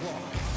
clock.